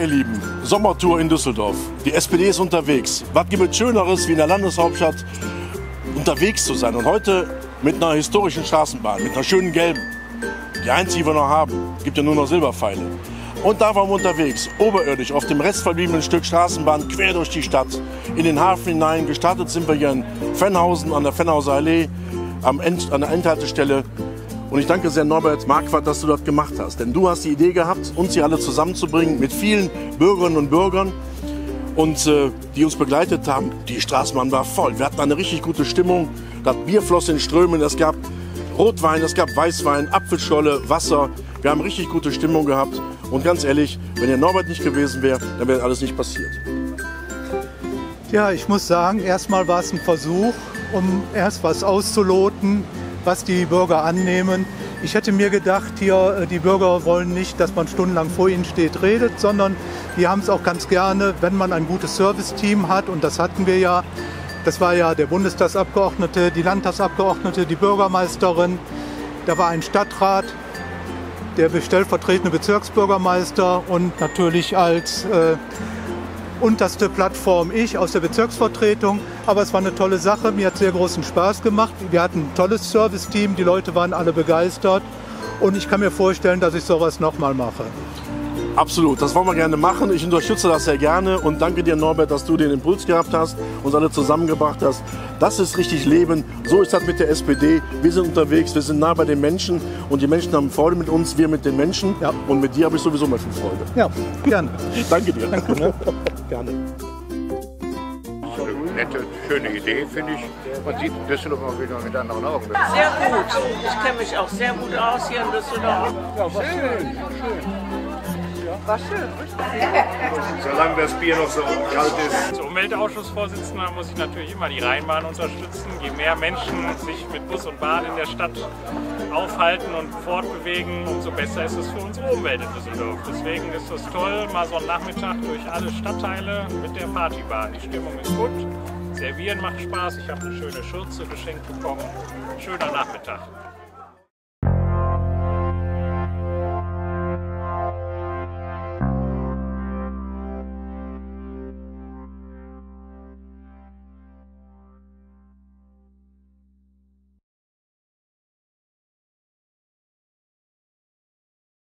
ihr Lieben, Sommertour in Düsseldorf. Die SPD ist unterwegs. Was gibt es Schöneres, wie in der Landeshauptstadt unterwegs zu sein? Und heute mit einer historischen Straßenbahn, mit einer schönen gelben. Die einzige, die wir noch haben. Gibt ja nur noch Silberpfeile. Und da waren wir unterwegs, oberirdisch, auf dem restverbliebenen Stück Straßenbahn, quer durch die Stadt, in den Hafen hinein. Gestartet sind wir hier in Fennhausen an der Fennhauser Allee, am End, an der Endhaltestelle. Und ich danke sehr Norbert Marquardt, dass du das gemacht hast. Denn du hast die Idee gehabt, uns hier alle zusammenzubringen mit vielen Bürgerinnen und Bürgern, und äh, die uns begleitet haben. Die Straßenbahn war voll. Wir hatten eine richtig gute Stimmung. Das Bier floss in Strömen. Es gab Rotwein, es gab Weißwein, Apfelscholle, Wasser. Wir haben richtig gute Stimmung gehabt. Und ganz ehrlich, wenn der Norbert nicht gewesen wäre, dann wäre alles nicht passiert. Ja, ich muss sagen, erstmal war es ein Versuch, um erst was auszuloten, was die Bürger annehmen. Ich hätte mir gedacht, hier, äh, die Bürger wollen nicht, dass man stundenlang vor ihnen steht, redet, sondern die haben es auch ganz gerne, wenn man ein gutes Serviceteam hat. Und das hatten wir ja. Das war ja der Bundestagsabgeordnete, die Landtagsabgeordnete, die Bürgermeisterin. Da war ein Stadtrat, der stellvertretende Bezirksbürgermeister und natürlich als äh, unterste Plattform ich aus der Bezirksvertretung. Aber es war eine tolle Sache, mir hat sehr großen Spaß gemacht. Wir hatten ein tolles Serviceteam, die Leute waren alle begeistert und ich kann mir vorstellen, dass ich sowas nochmal mache. Absolut, das wollen wir gerne machen. Ich unterstütze das sehr gerne und danke dir, Norbert, dass du den Impuls gehabt hast, uns alle zusammengebracht hast. Das ist richtig Leben. So ist das mit der SPD. Wir sind unterwegs, wir sind nah bei den Menschen und die Menschen haben Freude mit uns, wir mit den Menschen. Ja. Und mit dir habe ich sowieso mal viel Freude. Ja, gerne. danke dir. Danke, ne? gerne. Nette, schöne Idee, finde ich. Man sieht Düsseldorf auch wieder mit anderen Augen. Sehr gut. Ich kenne mich auch sehr gut aus hier in Düsseldorf. Ja, schön. schön. War schön, Solange das Bier noch so kalt ist. Als Umweltausschussvorsitzender muss ich natürlich immer die Rheinbahn unterstützen. Je mehr Menschen sich mit Bus und Bahn in der Stadt aufhalten und fortbewegen, umso besser ist es für unsere Umwelt in Düsseldorf. Deswegen ist es toll, mal so einen Nachmittag durch alle Stadtteile mit der Partybahn. Die Stimmung ist gut, Servieren macht Spaß, ich habe eine schöne Schürze geschenkt bekommen. Schöner Nachmittag.